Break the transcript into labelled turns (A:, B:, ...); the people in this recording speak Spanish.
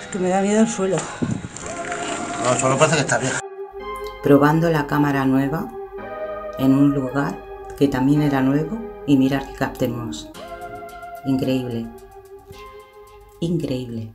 A: Es Que me da miedo el suelo.
B: No, solo parece que está bien.
C: Probando la cámara nueva en un lugar que también era nuevo y mirar que captemos. Increíble. Increíble.